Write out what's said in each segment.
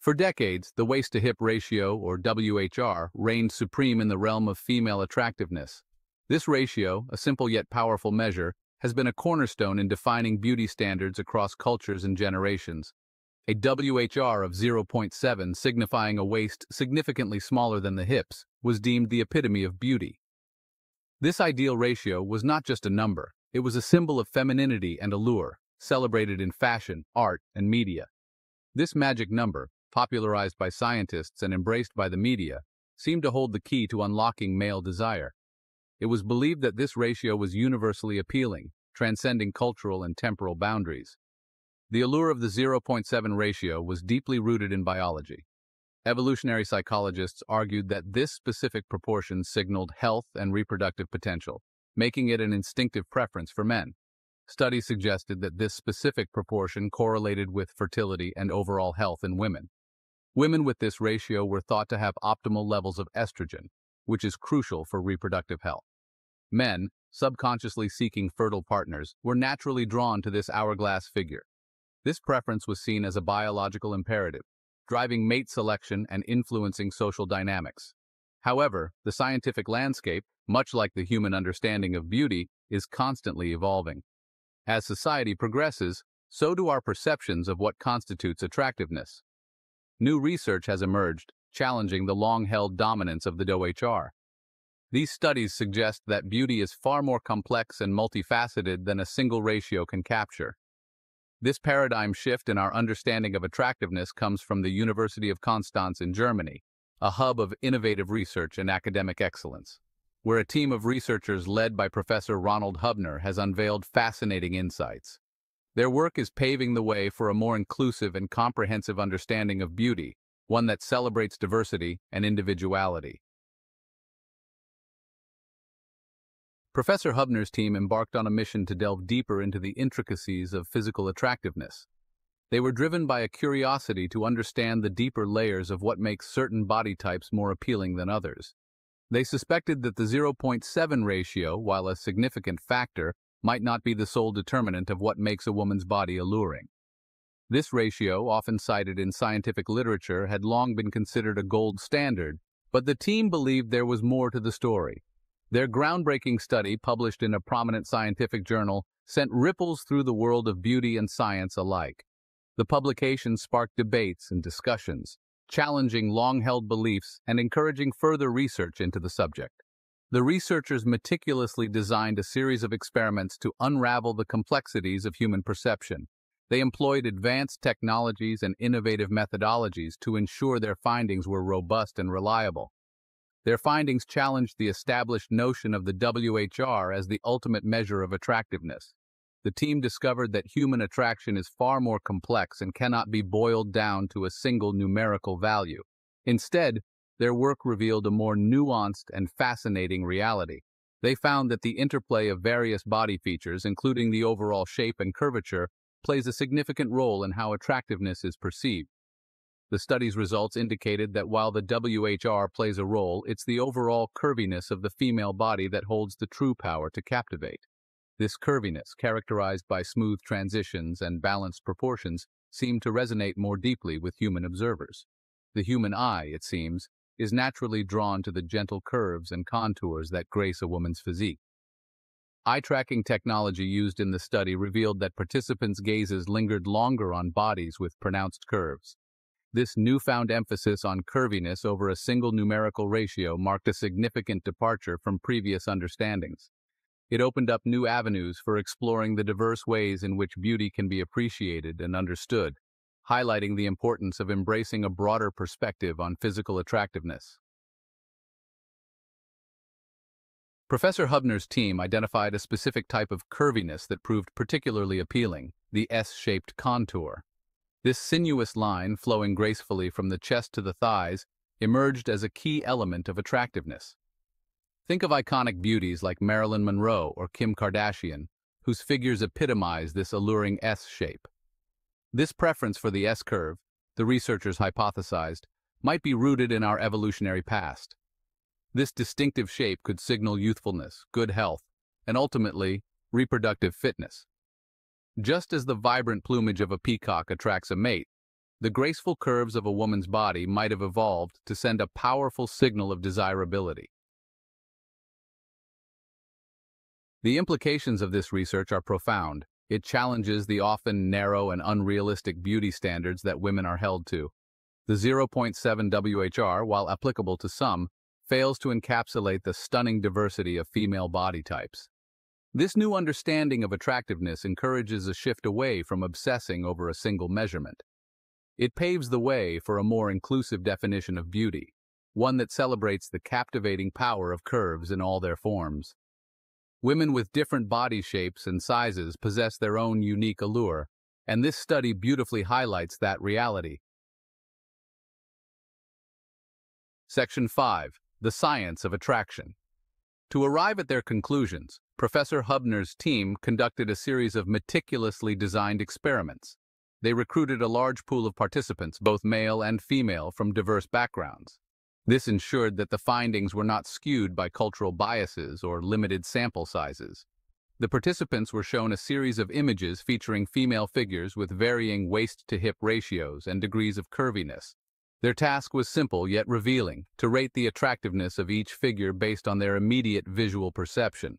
For decades, the waist-to-hip ratio, or WHR, reigned supreme in the realm of female attractiveness. This ratio, a simple yet powerful measure, has been a cornerstone in defining beauty standards across cultures and generations. A WHR of 0.7, signifying a waist significantly smaller than the hips, was deemed the epitome of beauty. This ideal ratio was not just a number, it was a symbol of femininity and allure, celebrated in fashion, art, and media. This magic number, popularized by scientists and embraced by the media, seemed to hold the key to unlocking male desire. It was believed that this ratio was universally appealing, transcending cultural and temporal boundaries. The allure of the 0.7 ratio was deeply rooted in biology. Evolutionary psychologists argued that this specific proportion signaled health and reproductive potential, making it an instinctive preference for men. Studies suggested that this specific proportion correlated with fertility and overall health in women. Women with this ratio were thought to have optimal levels of estrogen, which is crucial for reproductive health. Men, subconsciously seeking fertile partners, were naturally drawn to this hourglass figure. This preference was seen as a biological imperative, driving mate selection and influencing social dynamics. However, the scientific landscape, much like the human understanding of beauty, is constantly evolving. As society progresses, so do our perceptions of what constitutes attractiveness. New research has emerged, challenging the long-held dominance of the WHR. These studies suggest that beauty is far more complex and multifaceted than a single ratio can capture. This paradigm shift in our understanding of attractiveness comes from the University of Konstanz in Germany, a hub of innovative research and academic excellence, where a team of researchers led by Professor Ronald Hubner has unveiled fascinating insights. Their work is paving the way for a more inclusive and comprehensive understanding of beauty, one that celebrates diversity and individuality. Professor Hubner's team embarked on a mission to delve deeper into the intricacies of physical attractiveness. They were driven by a curiosity to understand the deeper layers of what makes certain body types more appealing than others. They suspected that the 0.7 ratio, while a significant factor, might not be the sole determinant of what makes a woman's body alluring. This ratio, often cited in scientific literature, had long been considered a gold standard, but the team believed there was more to the story. Their groundbreaking study, published in a prominent scientific journal, sent ripples through the world of beauty and science alike. The publication sparked debates and discussions, challenging long-held beliefs and encouraging further research into the subject. The researchers meticulously designed a series of experiments to unravel the complexities of human perception. They employed advanced technologies and innovative methodologies to ensure their findings were robust and reliable. Their findings challenged the established notion of the WHR as the ultimate measure of attractiveness. The team discovered that human attraction is far more complex and cannot be boiled down to a single numerical value. Instead, their work revealed a more nuanced and fascinating reality. They found that the interplay of various body features, including the overall shape and curvature, plays a significant role in how attractiveness is perceived. The study's results indicated that while the WHR plays a role, it's the overall curviness of the female body that holds the true power to captivate. This curviness, characterized by smooth transitions and balanced proportions, seemed to resonate more deeply with human observers. The human eye, it seems, is naturally drawn to the gentle curves and contours that grace a woman's physique. Eye tracking technology used in the study revealed that participants' gazes lingered longer on bodies with pronounced curves. This newfound emphasis on curviness over a single numerical ratio marked a significant departure from previous understandings. It opened up new avenues for exploring the diverse ways in which beauty can be appreciated and understood, highlighting the importance of embracing a broader perspective on physical attractiveness. Professor Hubner's team identified a specific type of curviness that proved particularly appealing, the S-shaped contour. This sinuous line, flowing gracefully from the chest to the thighs, emerged as a key element of attractiveness. Think of iconic beauties like Marilyn Monroe or Kim Kardashian, whose figures epitomize this alluring S shape. This preference for the S curve, the researchers hypothesized, might be rooted in our evolutionary past. This distinctive shape could signal youthfulness, good health, and ultimately, reproductive fitness. Just as the vibrant plumage of a peacock attracts a mate, the graceful curves of a woman's body might have evolved to send a powerful signal of desirability. The implications of this research are profound. It challenges the often narrow and unrealistic beauty standards that women are held to. The 0.7 WHR, while applicable to some, fails to encapsulate the stunning diversity of female body types. This new understanding of attractiveness encourages a shift away from obsessing over a single measurement. It paves the way for a more inclusive definition of beauty, one that celebrates the captivating power of curves in all their forms. Women with different body shapes and sizes possess their own unique allure, and this study beautifully highlights that reality. Section 5. The Science of Attraction. To arrive at their conclusions, Professor Hubner's team conducted a series of meticulously designed experiments. They recruited a large pool of participants, both male and female, from diverse backgrounds. This ensured that the findings were not skewed by cultural biases or limited sample sizes. The participants were shown a series of images featuring female figures with varying waist-to-hip ratios and degrees of curviness. Their task was simple yet revealing, to rate the attractiveness of each figure based on their immediate visual perception.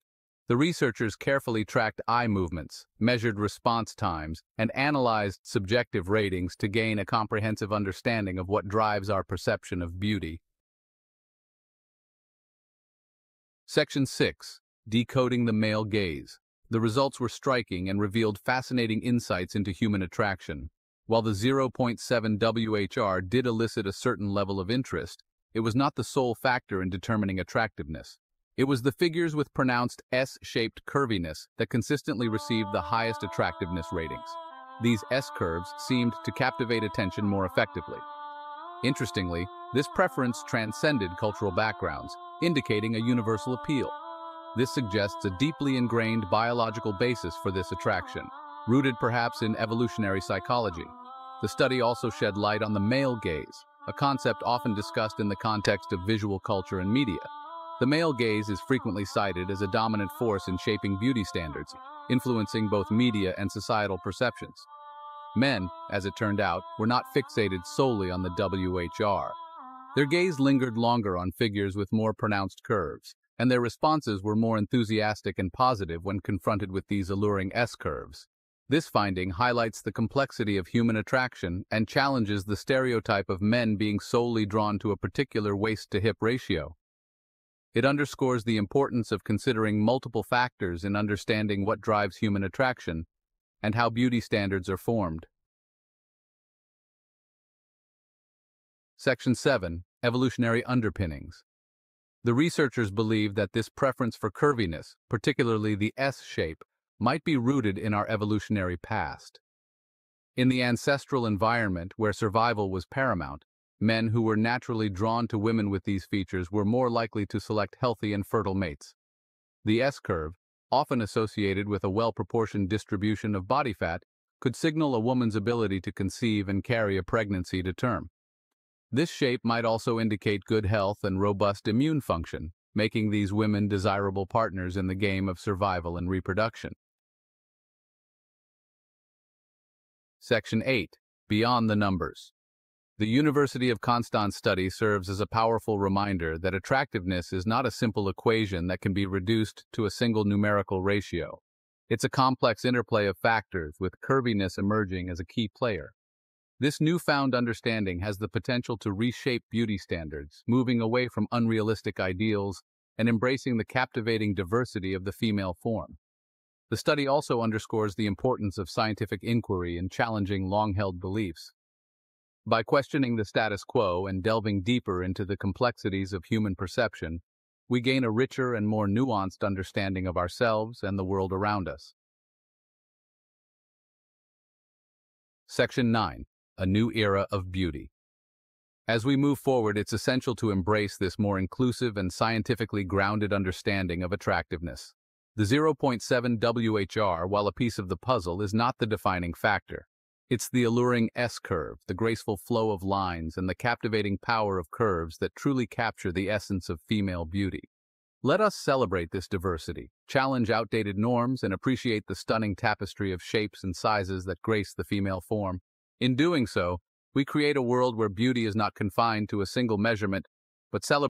The researchers carefully tracked eye movements, measured response times, and analyzed subjective ratings to gain a comprehensive understanding of what drives our perception of beauty. Section 6. Decoding the Male Gaze. The results were striking and revealed fascinating insights into human attraction. While the 0.7 WHR did elicit a certain level of interest, it was not the sole factor in determining attractiveness. It was the figures with pronounced S-shaped curviness that consistently received the highest attractiveness ratings. These S-curves seemed to captivate attention more effectively. Interestingly, this preference transcended cultural backgrounds, indicating a universal appeal. This suggests a deeply ingrained biological basis for this attraction, rooted perhaps in evolutionary psychology. The study also shed light on the male gaze, a concept often discussed in the context of visual culture and media. The male gaze is frequently cited as a dominant force in shaping beauty standards, influencing both media and societal perceptions. Men, as it turned out, were not fixated solely on the WHR. Their gaze lingered longer on figures with more pronounced curves, and their responses were more enthusiastic and positive when confronted with these alluring S-curves. This finding highlights the complexity of human attraction and challenges the stereotype of men being solely drawn to a particular waist-to-hip ratio. It underscores the importance of considering multiple factors in understanding what drives human attraction and how beauty standards are formed. Section 7. Evolutionary Underpinnings The researchers believe that this preference for curviness, particularly the S shape, might be rooted in our evolutionary past. In the ancestral environment where survival was paramount, men who were naturally drawn to women with these features were more likely to select healthy and fertile mates. The S-curve, often associated with a well-proportioned distribution of body fat, could signal a woman's ability to conceive and carry a pregnancy to term. This shape might also indicate good health and robust immune function, making these women desirable partners in the game of survival and reproduction. Section 8. Beyond the Numbers The University of Konstanz study serves as a powerful reminder that attractiveness is not a simple equation that can be reduced to a single numerical ratio. It's a complex interplay of factors, with curviness emerging as a key player. This newfound understanding has the potential to reshape beauty standards, moving away from unrealistic ideals and embracing the captivating diversity of the female form. The study also underscores the importance of scientific inquiry in challenging long-held beliefs. By questioning the status quo and delving deeper into the complexities of human perception, we gain a richer and more nuanced understanding of ourselves and the world around us. Section 9 a new era of beauty. As we move forward, it's essential to embrace this more inclusive and scientifically grounded understanding of attractiveness. The 0.7 WHR, while a piece of the puzzle, is not the defining factor. It's the alluring S-curve, the graceful flow of lines, and the captivating power of curves that truly capture the essence of female beauty. Let us celebrate this diversity, challenge outdated norms, and appreciate the stunning tapestry of shapes and sizes that grace the female form. In doing so, We create a world where beauty is not confined to a single measurement, but celebrates